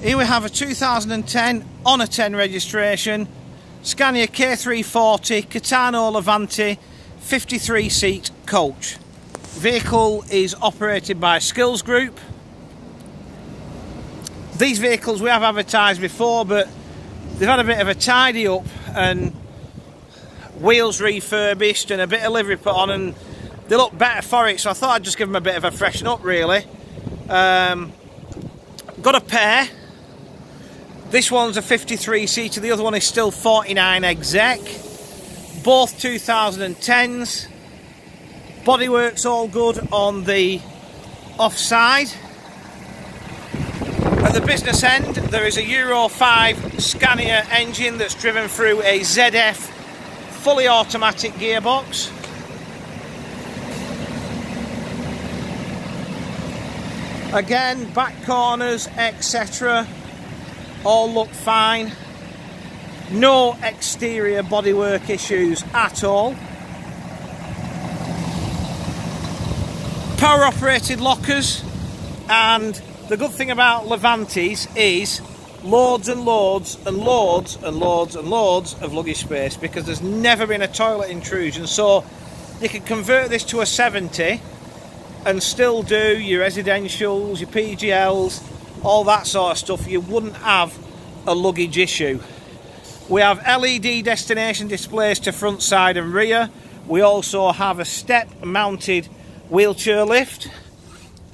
Here we have a 2010 Honor 10 registration Scania K340 Caetano Levante 53 seat coach. Vehicle is operated by Skills Group. These vehicles we have advertised before but they've had a bit of a tidy up and wheels refurbished and a bit of livery put on and they look better for it so I thought I'd just give them a bit of a freshen up really. Um, got a pair. This one's a 53 seater, the other one is still 49 exec. Both 2010s. Bodywork's all good on the offside. At the business end, there is a Euro 5 Scania engine that's driven through a ZF fully automatic gearbox. Again, back corners, etc. All look fine. No exterior bodywork issues at all. Power operated lockers and the good thing about Levantes is loads and loads and loads and loads and loads of luggage space because there's never been a toilet intrusion so you can convert this to a 70 and still do your residentials, your PGLs, all that sort of stuff. You wouldn't have a luggage issue. We have LED destination displays to front, side and rear. We also have a step mounted wheelchair lift.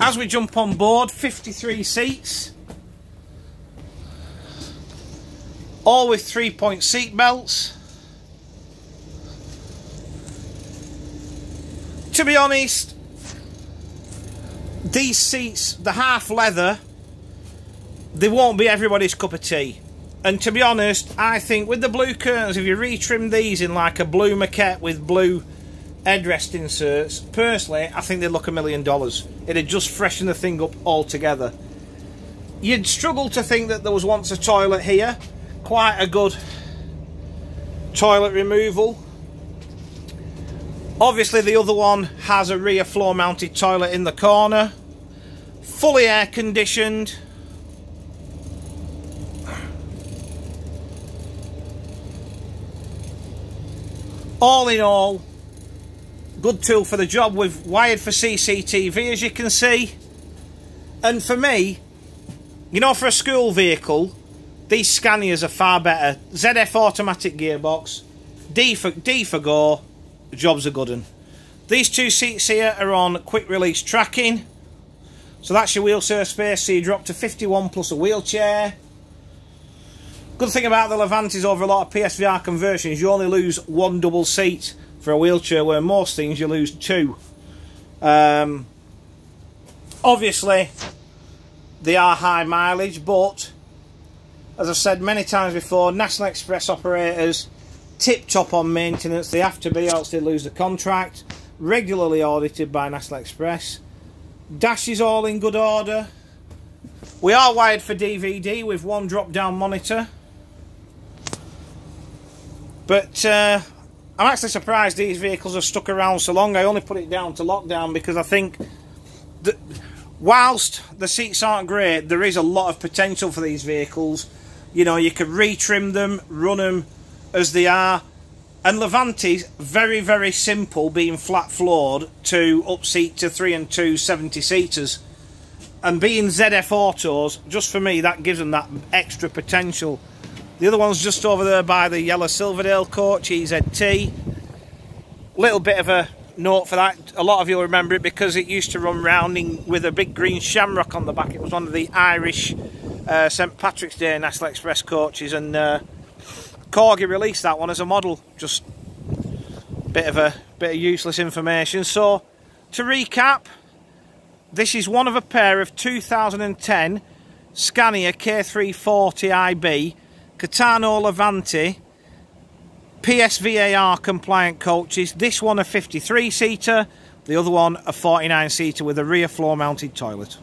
As we jump on board, 53 seats. All with three point seat belts. To be honest, these seats, the half leather, they won't be everybody's cup of tea. And to be honest, I think with the blue curtains, if you retrim these in like a blue moquette with blue headrest inserts, personally, I think they'd look a million dollars. It'd just freshen the thing up altogether. You'd struggle to think that there was once a toilet here. Quite a good toilet removal. Obviously the other one has a rear floor mounted toilet in the corner. Fully air conditioned. All in all, good tool for the job. We've wired for CCTV as you can see. And for me, you know for a school vehicle, these Scanias are far better. ZF automatic gearbox, D for, D for go, job's a good one. These two seats here are on quick release tracking. So that's your wheelchair space, so you drop to 51 plus a wheelchair. Good thing about the Levantes over a lot of PSVAR conversions, you only lose one double seat for a wheelchair, where most things you lose two. Um, obviously, they are high mileage, but as I've said many times before, National Express operators tip top on maintenance. They have to be, else they lose the contract. Regularly audited by National Express. Dash is all in good order. We are wired for DVD with one drop down monitor. But uh, I'm actually surprised these vehicles have stuck around so long. I only put it down to lockdown because I think that whilst the seats aren't great, there is a lot of potential for these vehicles. You know, you could retrim them, run them as they are. And Levante's very, very simple being flat floored to upseat to 3 and 2 70 seaters. And being ZF Autos, just for me, that gives them that extra potential. The other one's just over there by the yellow Silverdale coach, EZT. Little bit of a note for that. A lot of you'll remember it because it used to run rounding with a big green shamrock on the back. It was one of the Irish uh, St Patrick's Day National Express coaches and uh, Corgi released that one as a model. Just bit of a bit of useless information. So to recap, this is one of a pair of 2010 Scania K340iB Caetano Levante PSVAR compliant coaches. This one a 53 seater, the other one a 49 seater with a rear floor mounted toilet.